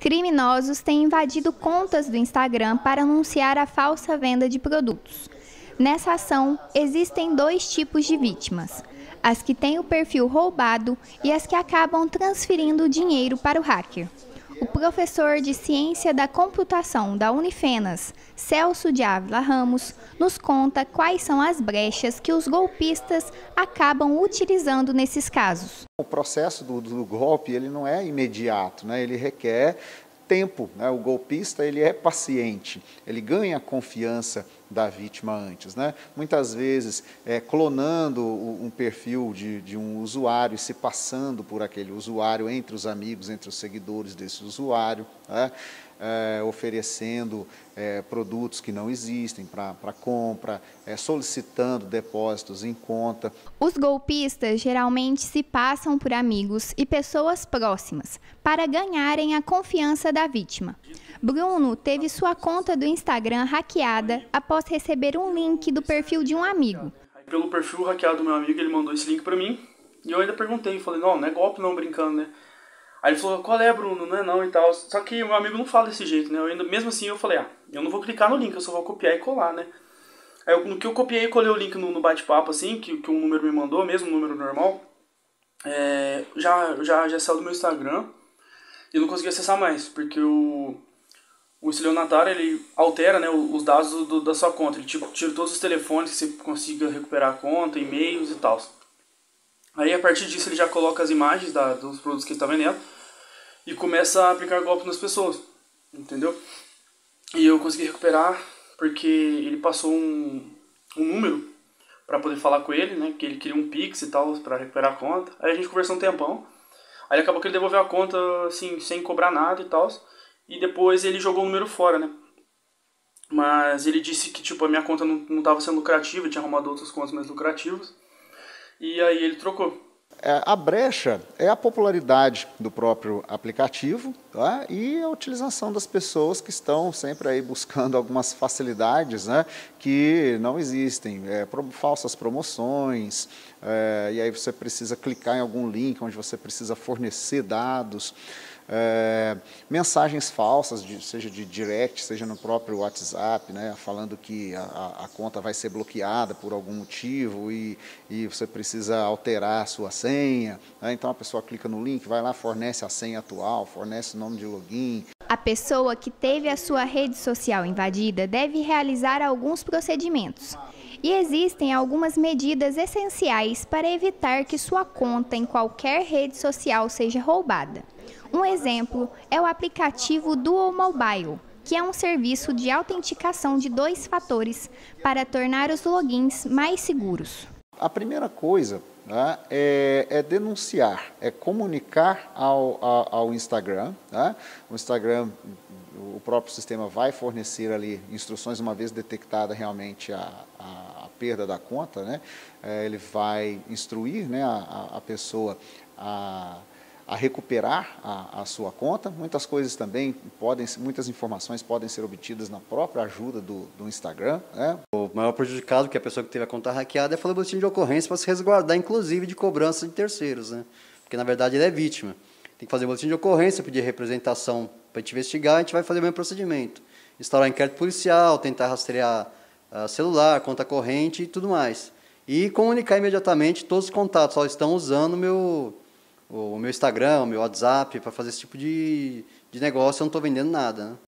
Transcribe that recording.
Criminosos têm invadido contas do Instagram para anunciar a falsa venda de produtos. Nessa ação, existem dois tipos de vítimas: as que têm o perfil roubado e as que acabam transferindo o dinheiro para o hacker. O professor de Ciência da Computação da Unifenas, Celso de Ávila Ramos, nos conta quais são as brechas que os golpistas acabam utilizando nesses casos. O processo do, do golpe ele não é imediato, né? ele requer tempo. Né? O golpista ele é paciente, ele ganha confiança da vítima antes. Né? Muitas vezes é, clonando um perfil de, de um usuário e se passando por aquele usuário entre os amigos, entre os seguidores desse usuário. Né? é, oferecendo é, produtos que não existem para compra, é, solicitando depósitos em conta. Os golpistas geralmente se passam por amigos e pessoas próximas para ganharem a confiança da vítima. Bruno teve sua conta do Instagram hackeada após receber um link do perfil de um amigo. Pelo perfil hackeado do meu amigo, ele mandou esse link para mim e eu ainda perguntei, falei, não, não é golpe não, brincando, né? Aí ele falou, qual é, Bruno? Não é não e tal. Só que meu amigo não fala desse jeito, né? Eu ainda, mesmo assim eu falei, ah, eu não vou clicar no link, eu só vou copiar e colar, né? Aí eu, no que eu copiei e colei o link no, no bate-papo, assim, que, que um número me mandou, mesmo um número normal, é, já, já, já saiu do meu Instagram e eu não consegui acessar mais, porque o, o estelionatário, ele altera né, os dados do, da sua conta. Ele tipo, tira todos os telefones que você consiga recuperar a conta, e-mails e tal. Aí a partir disso ele já coloca as imagens da, dos produtos que ele está vendendo e começa a aplicar golpe nas pessoas, entendeu? E eu consegui recuperar porque ele passou um, um número para poder falar com ele, né? Que ele queria um Pix e tal para recuperar a conta. Aí a gente conversou um tempão. Aí acabou que ele devolveu a conta assim, sem cobrar nada e tal. E depois ele jogou o número fora, né? Mas ele disse que tipo a minha conta não, não tava sendo lucrativa, tinha arrumado outras contas mais lucrativas. E aí ele trocou. É, a brecha é a popularidade do próprio aplicativo tá? e a utilização das pessoas que estão sempre aí buscando algumas facilidades né, que não existem, é, falsas promoções, é, e aí você precisa clicar em algum link onde você precisa fornecer dados é, mensagens falsas, de, seja de direct, seja no próprio WhatsApp, né, falando que a, a, conta vai ser bloqueada por algum motivo e, e você precisa alterar a sua senha. Né, então a pessoa clica no link, vai lá, fornece a senha atual, fornece o nome de login. A pessoa que teve a sua rede social invadida deve realizar alguns procedimentos. E existem algumas medidas essenciais para evitar que sua conta em qualquer rede social seja roubada. Um exemplo é o aplicativo Dual Mobile, que é um serviço de autenticação de dois fatores para tornar os logins mais seguros. A primeira coisa né, é, é, denunciar, é comunicar ao, ao, ao Instagram. Né? O Instagram, o próprio sistema vai fornecer ali instruções, uma vez detectada realmente a, a, a perda da conta, né? É, ele vai instruir né, a, a pessoa a a recuperar a, a, sua conta. Muitas coisas também podem, muitas informações podem ser obtidas na própria ajuda do, do Instagram. Né? O maior prejudicado, que a pessoa que teve a conta hackeada, é fazer o boletim de ocorrência para se resguardar, inclusive, de cobrança de terceiros, né? Porque na verdade ele é vítima. Tem que fazer o boletim de ocorrência, pedir representação para investigar, a gente vai fazer o mesmo procedimento. Instaurar inquérito policial, tentar rastrear uh, celular, conta corrente e tudo mais. E comunicar imediatamente todos os contatos. Ó, estão usando meu o meu Instagram, o meu WhatsApp para fazer esse tipo de, de negócio, eu não estou vendendo nada. Né?